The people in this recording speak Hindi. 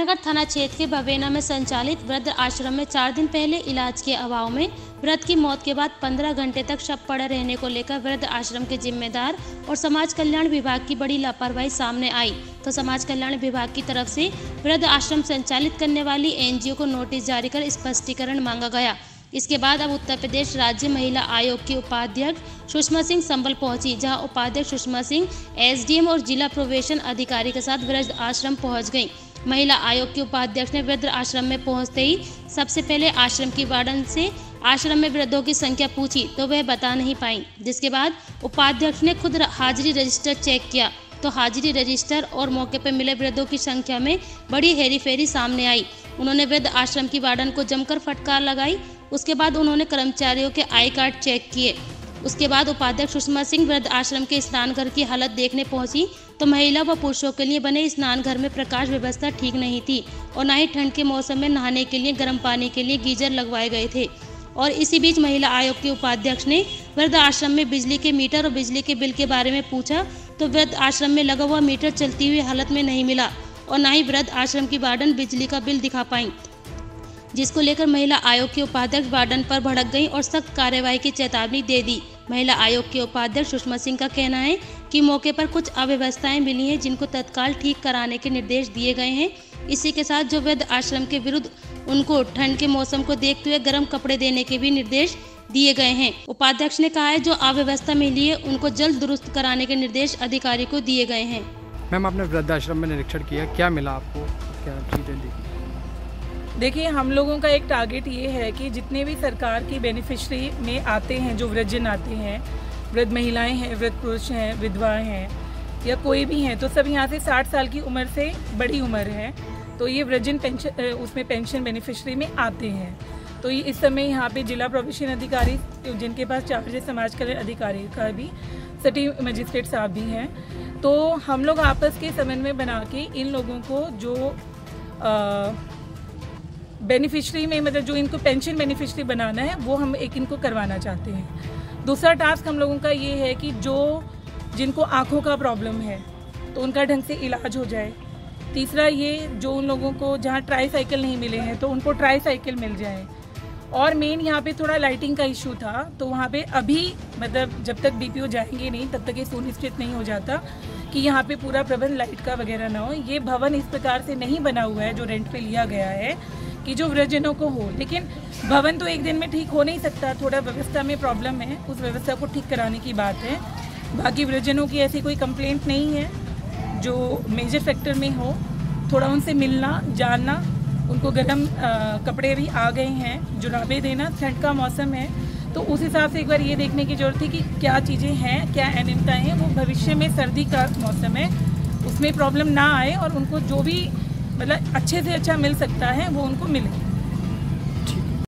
विराटनगर थाना क्षेत्र के भवेना में संचालित वृद्ध आश्रम में चार दिन पहले इलाज के अभाव में वृद्ध की मौत के बाद 15 घंटे तक शव पड़े रहने को लेकर वृद्ध आश्रम के जिम्मेदार और समाज कल्याण विभाग की बड़ी लापरवाही सामने आई। तो समाज कल्याण विभाग की तरफ़ से वृद्ध आश्रम संचालित करने वाली एनजीओ को नोटिस जारी कर स्पष्टीकरण मांगा गया। इसके बाद अब उत्तर प्रदेश राज्य महिला आयोग की उपाध्यक्ष सुषमा सिंह संबल पहुँची, जहाँ उपाध्यक्ष सुषमा सिंह, एसडीएम और जिला प्रोवेशन अधिकारी के साथ वृद्ध आश्रम पहुँच गईं। महिला आयोग के उपाध्यक्ष ने वृद्ध आश्रम में पहुँचते ही सबसे पहले आश्रम की वार्डन से आश्रम में वृद्धों की संख्या पूछी तो वह बता नहीं पाई। जिसके बाद उपाध्यक्ष ने खुद हाजिरी रजिस्टर चेक किया तो हाजिरी रजिस्टर और मौके पर मिले वृद्धों की संख्या में बड़ी हेरी फेरी सामने आई। उन्होंने वृद्ध आश्रम की वार्डन को जमकर फटकार लगाई, उसके बाद उन्होंने कर्मचारियों के आई कार्ड चेक किए। उसके बाद उपाध्यक्ष सुषमा सिंह वृद्ध आश्रम के स्नान घर की हालत देखने पहुँची तो महिला व पुरुषों के लिए बने स्नान घर में प्रकाश व्यवस्था ठीक नहीं थी और न ही ठंड के मौसम में नहाने के लिए, गर्म पानी के लिए गीजर लगवाए गए थे। और इसी बीच महिला आयोग के उपाध्यक्ष ने वृद्ध आश्रम में बिजली के मीटर और बिजली के बिल के बारे में पूछा तो वृद्ध आश्रम में लगा हुआ मीटर चलती हुई हालत में नहीं मिला और न ही वृद्ध आश्रम की वार्डन बिजली का बिल दिखा पाई। जिसको लेकर महिला आयोग के उपाध्यक्ष वार्डन पर भड़क गई और सख्त कार्यवाही की चेतावनी दे दी। महिला आयोग के उपाध्यक्ष सुषमा सिंह का कहना है कि मौके पर कुछ अव्यवस्थाएँ मिली हैं जिनको तत्काल ठीक कराने के निर्देश दिए गए हैं। इसी के साथ जो वृद्ध आश्रम के विरुद्ध उनको ठंड के मौसम को देखते हुए गर्म कपड़े देने के भी निर्देश दिए गए हैं। उपाध्यक्ष ने कहा है जो अव्यवस्था मिली है, उनको जल्द दुरुस्त कराने के निर्देश अधिकारी को दिए गए हैं। मैम, आपने वृद्धाश्रम में निरीक्षण किया, क्या मिला आपको? क्या चीज़ें देखी? देखिए हम लोगों का एक टारगेट ये है कि जितने भी सरकार की बेनिफिशरी में आते हैं जो वृद्धजन आते हैं वृद्ध महिलाएँ हैं वृद्ध पुरुष हैं विधवाएँ हैं या कोई भी हैं तो सब यहाँ से 60 साल की उम्र से बड़ी उम्र है तो ये वृद्धजन पेंशन उसमें पेंशन बेनिफिशरी में आते हैं। तो ये इस समय यहाँ पे जिला प्रोविशन अधिकारी जिनके पास चार्ज है समाज कल्याण अधिकारी का भी सिटी मजिस्ट्रेट साहब भी हैं। तो हम लोग आपस के समन्वय बना के इन लोगों को जो आ, बेनिफिशरी में मतलब जो इनको पेंशन बेनिफिशरी बनाना है, वो हम एक इनको करवाना चाहते हैं। दूसरा टास्क हम लोगों का ये है कि जो जिनको आँखों का प्रॉब्लम है तो उनका ढंग से इलाज हो जाए। तीसरा ये, जो उन लोगों को जहाँ ट्राई साइकिल नहीं मिले हैं तो उनको ट्राई साइकिल मिल जाए। और मेन यहाँ पे थोड़ा लाइटिंग का इशू था तो वहाँ पे अभी मतलब जब तक बीपीओ जाएँगे नहीं, तब तक ये सुनिश्चित नहीं हो जाता कि यहाँ पे पूरा प्रबंध लाइट का वगैरह ना हो। ये भवन इस प्रकार से नहीं बना हुआ है, जो रेंट पे लिया गया है। कि जो वृजनों को हो। लेकिन भवन तो एक दिन में ठीक हो नहीं सकता, थोड़ा व्यवस्था में प्रॉब्लम है, उस व्यवस्था को ठीक कराने की बात है। बाकी वृजनों की ऐसी कोई कंप्लेंट नहीं है, जो मेजर फैक्टर में हो। थोड़ा उनसे मिलना, जानना, उनको गर्म कपड़े भी आ गए हैं जुराबे देना, ठंड का मौसम है। तो उस हिसाब से एक बार ये देखने की ज़रूरत थी कि क्या चीज़ें हैं, क्या अनियमितताएँ हैं, वो भविष्य में सर्दी का मौसम है, उसमें प्रॉब्लम ना आए और उनको जो भी मतलब अच्छे से अच्छा मिल सकता है वो उनको मिले